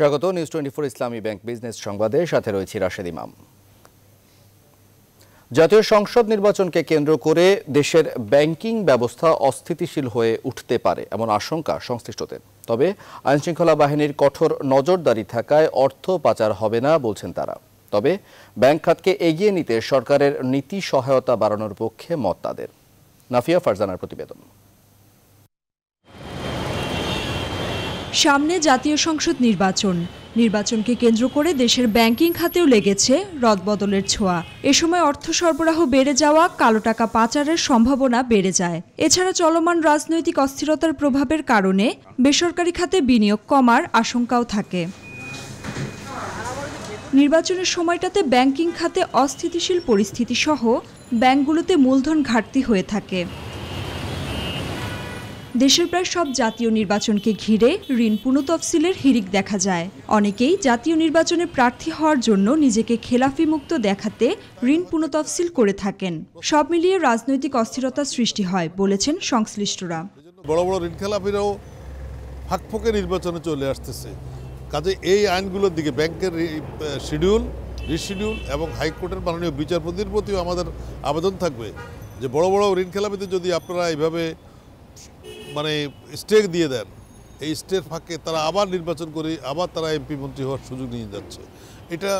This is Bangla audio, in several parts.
স্বাগত news twenty four Islami Bank business সংবাদে। সাথে রয়েছে রাশেদ ইমাম। জাতীয় সংসদ নির্বাচনকে কেন্দ্র করে দেশের ব্যাংকিং ব্যবস্থা অস্থিতিশীল হয়ে উঠতে পারে এমন আশঙ্কা সংশ্লিষ্টদের। তবে আইনশৃঙ্খলা বাহিনীর কঠোর নজরদারি থাকায় অর্থ পাচার হবে না বলছেন তারা। তবে ব্যাংক খাতকে এগিয়ে নিতে সরকারের নীতি সহায়তা বাড়ানোর পক্ষে মত তাদের। নাফিয়া ফারজানার প্রতিবেদন। সামনে জাতীয় সংসদ নির্বাচন। নির্বাচনকে কেন্দ্র করে দেশের ব্যাংকিং খাতেও লেগেছে রদবদলের ছোঁয়া। এ সময় অর্থ সরবরাহ বেড়ে যাওয়া, কালো টাকা পাচারের সম্ভাবনা বেড়ে যায়। এছাড়া চলমান রাজনৈতিক অস্থিরতার প্রভাবের কারণে বেসরকারি খাতে বিনিয়োগ কমার আশঙ্কাও থাকে। নির্বাচনের সময়টাতে ব্যাংকিং খাতে অস্থিতিশীল পরিস্থিতি সহ ব্যাংকগুলোতে মূলধন ঘাটতি হয়ে থাকে। দেশের প্রায় সব জাতীয় নির্বাচনকে ঘিরে ঋণ পুনঃতফসিলের হিরিক দেখা যায়। অনেকেই জাতীয় নির্বাচনে প্রার্থী হওয়ার জন্য নিজেকে খেলাফি মুক্ত দেখাতে ঋণ পুনঃতফসিল করে থাকেন। সব মিলিয়ে রাজনৈতিক অস্থিরতা সৃষ্টি হয়, বলেছেন সংশ্লিষ্টরা। বড় বড় ঋণ খেলাপিরাও ফাঁকফোকে নির্বাচনে চলে আসতেছে। কাজে এই আইনগুলোর দিকে ব্যাংকের শিডিউল, রিশিডিউল এবং হাইকোর্টের মাননীয় বিচারপতির প্রতিও আমাদের আবেদন থাকবে যে বড় বড় ঋণ খেলাপিতে যদি আপনারা এইভাবে মানে স্টেক দিয়ে দেন। এই স্টের ফাঁকে তারা আবার নির্বাচন করে আবার তারা এমপি মন্ত্রী হওয়ার সুযোগ নিয়ে যাচ্ছে। এটা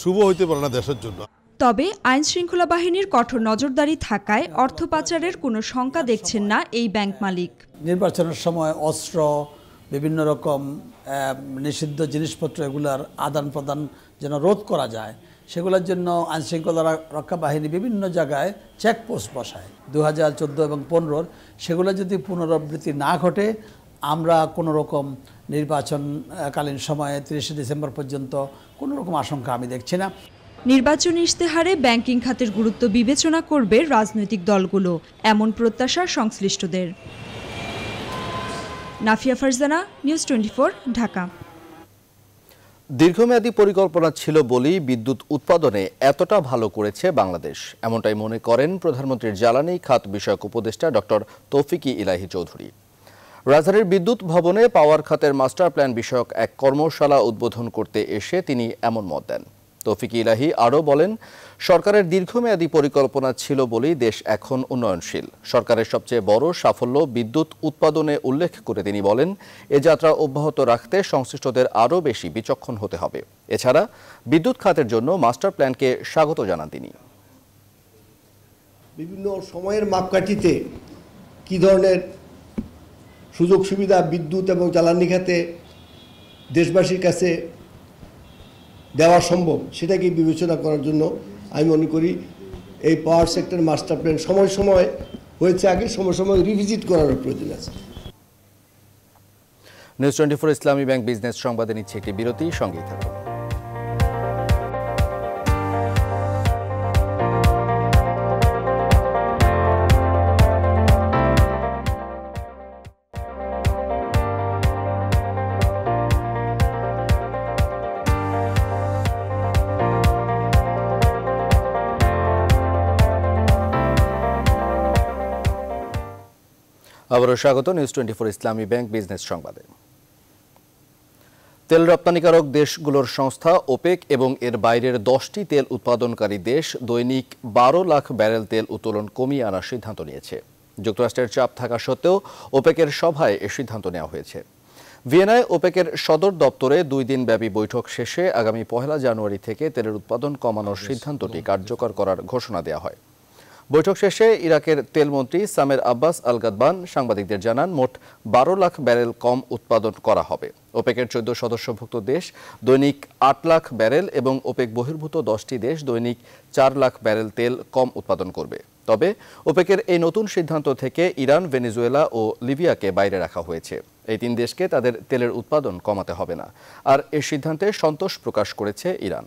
শুভ হইতে পারে না দেশের জন্য। তবে আইন শৃঙ্খলা বাহিনীর কঠোর নজরদারি থাকায় অর্থ পাচারের কোনো শঙ্কা দেখছেন না এই ব্যাংক মালিক। নির্বাচনের সময় অস্ত্র বিভিন্ন রকম নিষিদ্ধ জিনিসপত্র এগুলার আদান প্রদান যেন রোধ করা যায়, সেগুলোর জন্য আইনশৃঙ্খলা রক্ষা বাহিনী বিভিন্ন জায়গায় চেকপোস্ট বসায়। দু হাজার চোদ্দ এবং পনেরোর সেগুলো যদি পুনরাবৃত্তি না ঘটে, আমরা কোনো রকম নির্বাচনকালীন সময়ে তিরিশে ডিসেম্বর পর্যন্ত কোনো রকম আশঙ্কা আমি দেখছি না। নির্বাচন ইশতেহারে ব্যাংকিং খাতের গুরুত্ব বিবেচনা করবে রাজনৈতিক দলগুলো, এমন প্রত্যাশা সংশ্লিষ্টদের। Nafia Farzana, news twenty Dhaka. দীর্ঘমেয়াদী পরিকল্পনা ছিল বলেই বিদ্যুৎ উৎপাদনে এতটা ভালো করেছে বাংলাদেশ। এমনটাই মনে করেন প্রধানমন্ত্রীর জ্বালানি খাত বিষয়ক উপদেষ্টা ডক্টর তৌফিকি ইলাহি চৌধুরী। রাজধানীর বিদ্যুৎ ভবনে পাওয়ার খাতের মাস্টার প্ল্যান বিষয়ক এক কর্মশালা উদ্বোধন করতে এসে তিনি এমন মত দেন। তৌফিক ইলাহি আরও বলেন, সরকারের দীর্ঘমেয়াদী পরিকল্পনা ছিল বলেই দেশ এখন উন্নয়নশীল। সরকারের সবচেয়ে বড় সাফল্য বিদ্যুৎ উৎপাদনে উল্লেখ করে তিনি বলেন, এ যাত্রা অব্যাহত রাখতে সংশ্লিষ্টদের আরও বেশি বিচক্ষণ হতে হবে। এছাড়া, বিদ্যুৎ খাতের জন্য মাস্টার প্ল্যানকে স্বাগত জানান তিনি। বিভিন্ন সময়ের মাপকাঠিতে কী ধরনের সুযোগ সুবিধা বিদ্যুৎ এবং জ্বালানি খাতে দেশবাসীর কাছে দেওয়া সম্ভব, সেটাকে বিবেচনা করার জন্য আমি মনে করি এই পাওয়ার সেক্টর মাস্টার প্ল্যান সময় সময় হয়েছে আগে, সময় সময় রিভিজিট করার প্রয়োজন আছে। News twenty four Islami Bank business সংবাদে নিচ্ছে একটি বিরতি, সঙ্গেই থাকুন। আবারও স্বাগত news twenty four Islami Bank business সংবাদে। তেল রপ্তানিকারক দেশগুলোর সংস্থা ওপেক এবং এর বাইরের দশটি তেল উৎপাদনকারী দেশ দৈনিক বারো লাখ ব্যারেল তেল উত্তোলন কমিয়ে আনার সিদ্ধান্ত নিয়েছে। যুক্তরাষ্ট্রের চাপ থাকা সত্ত্বেও ওপেকের সভায় এ সিদ্ধান্ত নেওয়া হয়েছে। ভিয়েনায় ওপেকের সদর দপ্তরে দুই দিন ব্যাপী বৈঠক শেষে আগামী পহেলা জানুয়ারি থেকে তেলের উৎপাদন কমানোর সিদ্ধান্তটি কার্যকর করার ঘোষণা দেওয়া হয়। বৈঠক শেষে ইরাকের তেলমন্ত্রী সামের আব্বাস আল গাদবান সাংবাদিকদের জানান, মোট বারো লাখ ব্যারেল কম উৎপাদন করা হবে। ওপেকের চোদ্দ সদস্যভুক্ত দেশ দৈনিক আট লাখ ব্যারেল এবং ওপেক বহির্ভূত দশটি দেশ দৈনিক চার লাখ ব্যারেল তেল কম উৎপাদন করবে। তবে ওপেকের এই নতুন সিদ্ধান্ত থেকে ইরান, ভেনেজুয়েলা ও লিবিয়াকে বাইরে রাখা হয়েছে। এই তিন দেশকে তাদের তেলের উৎপাদন কমাতে হবে না। আর এই সিদ্ধান্তে সন্তোষ প্রকাশ করেছে ইরান।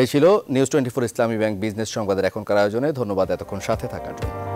এই ছিল news twenty four Islami Bank business সংবাদের এখনকার আয়োজনে। ধন্যবাদ এতক্ষণ সাথে থাকার জন্য।